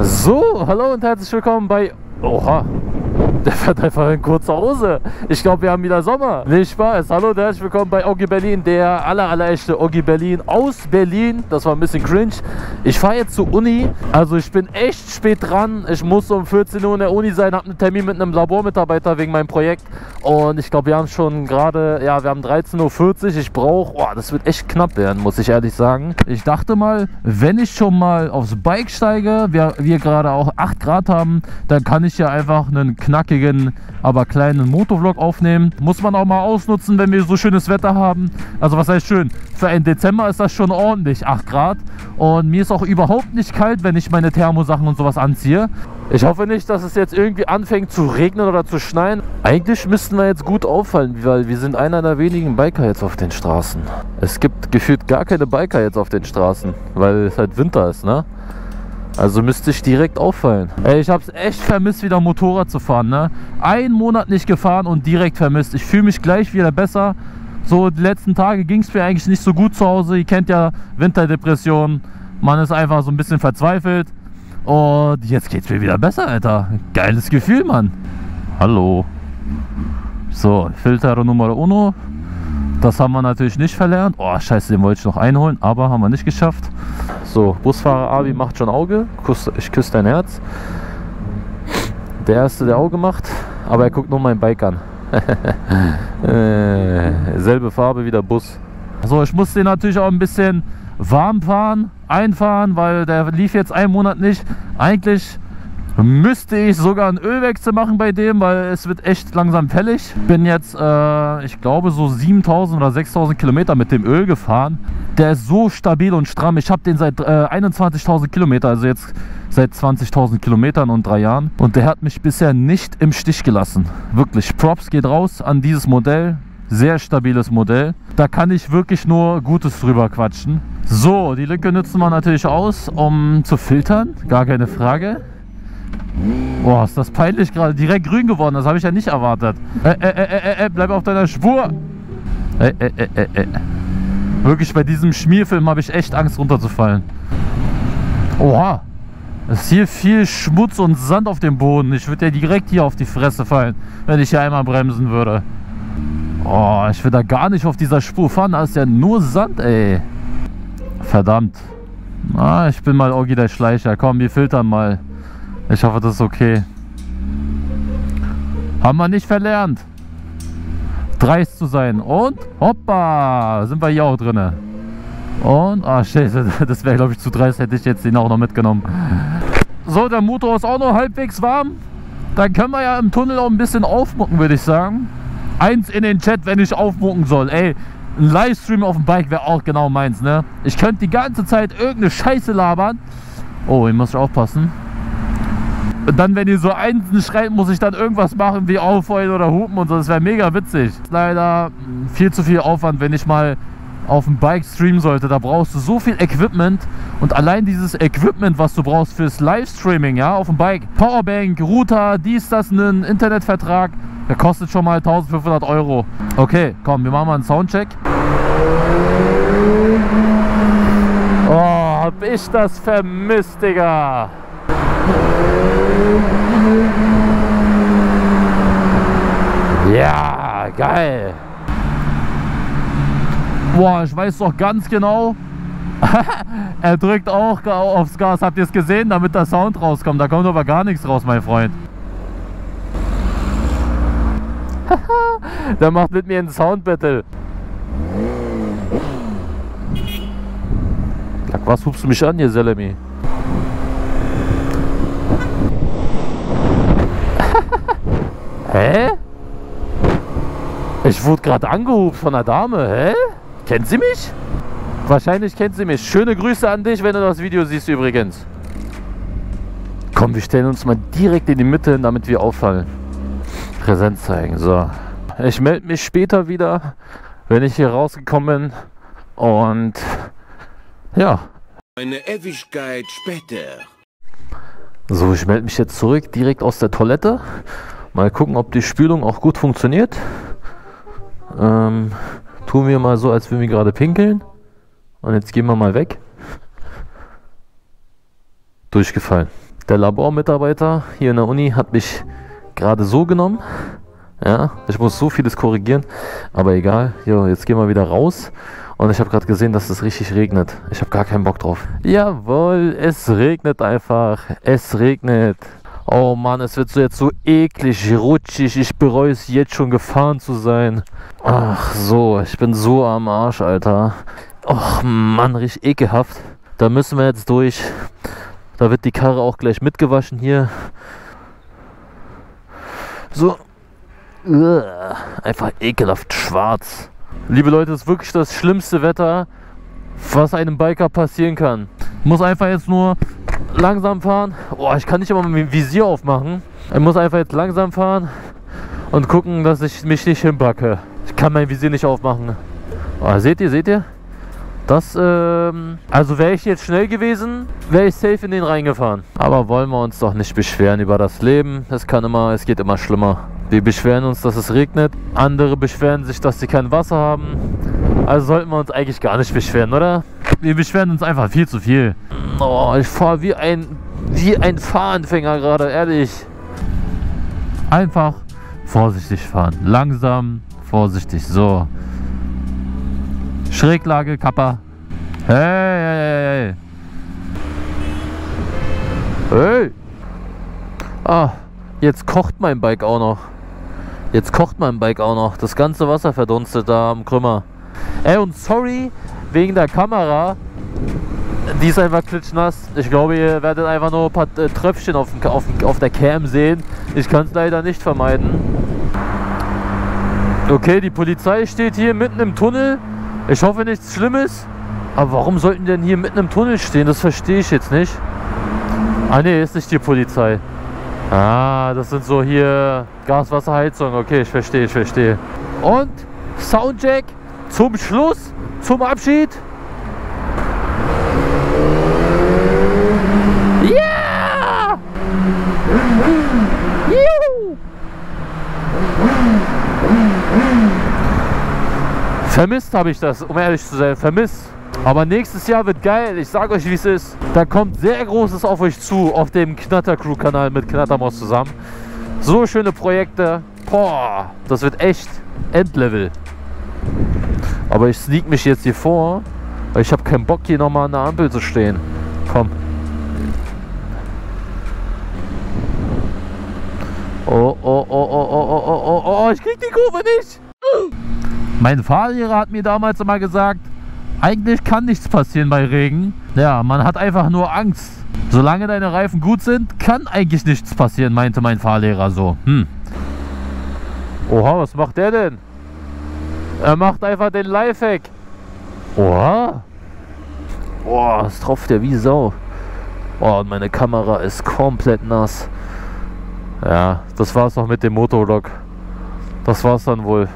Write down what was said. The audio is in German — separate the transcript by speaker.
Speaker 1: So, hallo und herzlich willkommen bei... Oha, der fährt einfach in kurzer Hose. Ich glaube, wir haben wieder Sommer. Nicht Spaß. Hallo und herzlich willkommen bei Oggi Berlin, der aller, aller echte Oggi Berlin aus Berlin. Das war ein bisschen cringe. Ich fahre jetzt zur Uni. Also ich bin echt spät dran. Ich muss um 14 Uhr in der Uni sein, habe einen Termin mit einem Labormitarbeiter wegen meinem Projekt. Und ich glaube, wir haben schon gerade, ja, wir haben 13.40 Uhr. Ich brauche, oh, das wird echt knapp werden, muss ich ehrlich sagen. Ich dachte mal, wenn ich schon mal aufs Bike steige, wir, wir gerade auch 8 Grad haben, dann kann ich ja einfach einen knackigen knackigen, aber kleinen Motovlog aufnehmen. Muss man auch mal ausnutzen, wenn wir so schönes Wetter haben. Also was heißt schön? Für einen Dezember ist das schon ordentlich, 8 Grad. Und mir ist auch überhaupt nicht kalt, wenn ich meine Thermosachen und sowas anziehe. Ich hoffe nicht, dass es jetzt irgendwie anfängt zu regnen oder zu schneien. Eigentlich müssten wir jetzt gut auffallen, weil wir sind einer der wenigen Biker jetzt auf den Straßen. Es gibt gefühlt gar keine Biker jetzt auf den Straßen, weil es halt Winter ist, ne? Also müsste ich direkt auffallen. Ey, ich habe es echt vermisst, wieder Motorrad zu fahren. Ne? Einen Monat nicht gefahren und direkt vermisst. Ich fühle mich gleich wieder besser. So, die letzten Tage ging es mir eigentlich nicht so gut zu Hause. Ihr kennt ja Winterdepression. Man ist einfach so ein bisschen verzweifelt. Und jetzt geht es mir wieder besser, Alter. Geiles Gefühl, Mann. Hallo. So, Filter Nummer uno. Das haben wir natürlich nicht verlernt. Oh, scheiße, den wollte ich noch einholen, aber haben wir nicht geschafft. So, Busfahrer Abi macht schon Auge. Ich küsse dein Herz. Der erste, der Auge macht, aber er guckt nur mein Bike an. äh, selbe Farbe wie der Bus. So, ich muss den natürlich auch ein bisschen warm fahren, einfahren, weil der lief jetzt einen Monat nicht. Eigentlich müsste ich sogar einen Ölwechsel machen bei dem, weil es wird echt langsam fällig. Bin jetzt, äh, ich glaube, so 7000 oder 6000 Kilometer mit dem Öl gefahren. Der ist so stabil und stramm. Ich habe den seit äh, 21.000 Kilometer, also jetzt seit 20.000 Kilometern und drei Jahren. Und der hat mich bisher nicht im Stich gelassen. Wirklich, Props geht raus an dieses Modell. Sehr stabiles Modell. Da kann ich wirklich nur Gutes drüber quatschen. So, die Lücke nutzen wir natürlich aus, um zu filtern. Gar keine Frage. Boah, ist das peinlich gerade. Direkt grün geworden, das habe ich ja nicht erwartet. Äh, äh, äh, äh, bleib auf deiner Spur. Äh, äh, äh, äh, äh. Wirklich, bei diesem Schmierfilm habe ich echt Angst runterzufallen. Oha. Es ist hier viel Schmutz und Sand auf dem Boden. Ich würde ja direkt hier auf die Fresse fallen, wenn ich hier einmal bremsen würde. Oh, ich will da gar nicht auf dieser Spur fahren. Da ist ja nur Sand, ey. Verdammt. Ah, ich bin mal Orgi der Schleicher. Komm, wir filtern mal. Ich hoffe, das ist okay. Haben wir nicht verlernt. Dreist zu sein. Und hoppa, sind wir hier auch drin. Und, ah shit, das wäre glaube ich zu dreist, hätte ich jetzt den auch noch mitgenommen. So, der Motor ist auch noch halbwegs warm. Dann können wir ja im Tunnel auch ein bisschen aufmucken, würde ich sagen. Eins in den Chat, wenn ich aufmucken soll. Ey, ein Livestream auf dem Bike wäre auch genau meins, ne? Ich könnte die ganze Zeit irgendeine Scheiße labern. Oh, ich muss aufpassen. Und dann, wenn ihr so einzeln schreit, muss ich dann irgendwas machen wie aufheulen oder hupen und so. Das wäre mega witzig. Leider viel zu viel Aufwand, wenn ich mal auf dem Bike streamen sollte. Da brauchst du so viel Equipment und allein dieses Equipment, was du brauchst fürs Livestreaming, ja, auf dem Bike. Powerbank, Router, dies, das, einen Internetvertrag. Der kostet schon mal 1500 Euro. Okay, komm, wir machen mal einen Soundcheck. Oh, hab ich das vermisst, Digga. Ja, geil. Boah, ich weiß doch ganz genau. er drückt auch aufs Gas. Habt ihr es gesehen, damit der Sound rauskommt? Da kommt aber gar nichts raus, mein Freund. der macht mit mir ein Soundbattle. Was hupst du mich an hier, Selemi? Hä? Ich wurde gerade angehubt von einer Dame. Hä? Kennt sie mich? Wahrscheinlich kennt sie mich. Schöne Grüße an dich, wenn du das Video siehst übrigens. Komm, wir stellen uns mal direkt in die Mitte hin, damit wir auffallen. Präsenz zeigen. So. Ich melde mich später wieder, wenn ich hier rausgekommen bin. Und ja.
Speaker 2: Eine Ewigkeit später.
Speaker 1: So, ich melde mich jetzt zurück, direkt aus der Toilette. Mal gucken, ob die Spülung auch gut funktioniert. Ähm, tun wir mal so, als würden wir gerade pinkeln. Und jetzt gehen wir mal weg. Durchgefallen. Der Labormitarbeiter hier in der Uni hat mich gerade so genommen. Ja, ich muss so vieles korrigieren, aber egal. Jo, jetzt gehen wir wieder raus. Und ich habe gerade gesehen, dass es richtig regnet. Ich habe gar keinen Bock drauf. Jawohl, es regnet einfach. Es regnet. Oh Mann, es wird so jetzt so eklig, rutschig. Ich bereue es jetzt schon gefahren zu sein. Ach so, ich bin so am Arsch, Alter. Och Mann, richtig ekelhaft. Da müssen wir jetzt durch. Da wird die Karre auch gleich mitgewaschen hier. So. Einfach ekelhaft schwarz. Liebe Leute, das ist wirklich das schlimmste Wetter, was einem Biker passieren kann. Muss einfach jetzt nur langsam fahren. Oh, ich kann nicht immer mein Visier aufmachen. Ich muss einfach jetzt langsam fahren und gucken, dass ich mich nicht hinbacke. Ich kann mein Visier nicht aufmachen. Oh, seht ihr, seht ihr? Das, ähm, also wäre ich jetzt schnell gewesen, wäre ich safe in den reingefahren. Aber wollen wir uns doch nicht beschweren über das Leben. Es kann immer, es geht immer schlimmer. Wir beschweren uns, dass es regnet. Andere beschweren sich, dass sie kein Wasser haben. Also sollten wir uns eigentlich gar nicht beschweren, oder? Wir beschweren uns einfach viel zu viel. Oh, ich fahre wie ein, wie ein Fahranfänger gerade, ehrlich. Einfach vorsichtig fahren. Langsam, vorsichtig. So. Schräglage, Kappa. Hey, hey, hey, hey. Ah, jetzt kocht mein Bike auch noch. Jetzt kocht mein Bike auch noch. Das ganze Wasser verdunstet da am Krümmer. Ey, und sorry wegen der Kamera. Die ist einfach klitschnass. Ich glaube, ihr werdet einfach nur ein paar äh, Tröpfchen auf, auf, auf der Cam sehen. Ich kann es leider nicht vermeiden. Okay, die Polizei steht hier mitten im Tunnel. Ich hoffe nichts Schlimmes. Aber warum sollten die denn hier mitten im Tunnel stehen? Das verstehe ich jetzt nicht. Ah ne, ist nicht die Polizei. Ah, das sind so hier Gaswasserheizung. Okay, ich verstehe, ich verstehe. Und Soundcheck zum Schluss, zum Abschied. Ja! Juhu! Vermisst habe ich das, um ehrlich zu sein. Vermisst. Aber nächstes Jahr wird geil. Ich sage euch, wie es ist. Da kommt sehr Großes auf euch zu, auf dem Knatter Crew Kanal mit Knattermaus zusammen. So schöne Projekte. Boah, das wird echt Endlevel. Aber ich sneak mich jetzt hier vor, weil ich habe keinen Bock hier nochmal an der Ampel zu stehen. Komm. Oh, oh, oh, oh, oh, oh, oh, oh, oh, ich krieg die Kurve nicht. Mein Fahrlehrer hat mir damals immer gesagt, eigentlich kann nichts passieren bei Regen. Ja, man hat einfach nur Angst. Solange deine Reifen gut sind, kann eigentlich nichts passieren, meinte mein Fahrlehrer so. Hm. Oha, was macht der denn? Er macht einfach den Lifehack. Oha. Boah, es tropft ja wie Sau. Boah, und meine Kamera ist komplett nass. Ja, das war's noch mit dem Motorlog. Das war's dann wohl.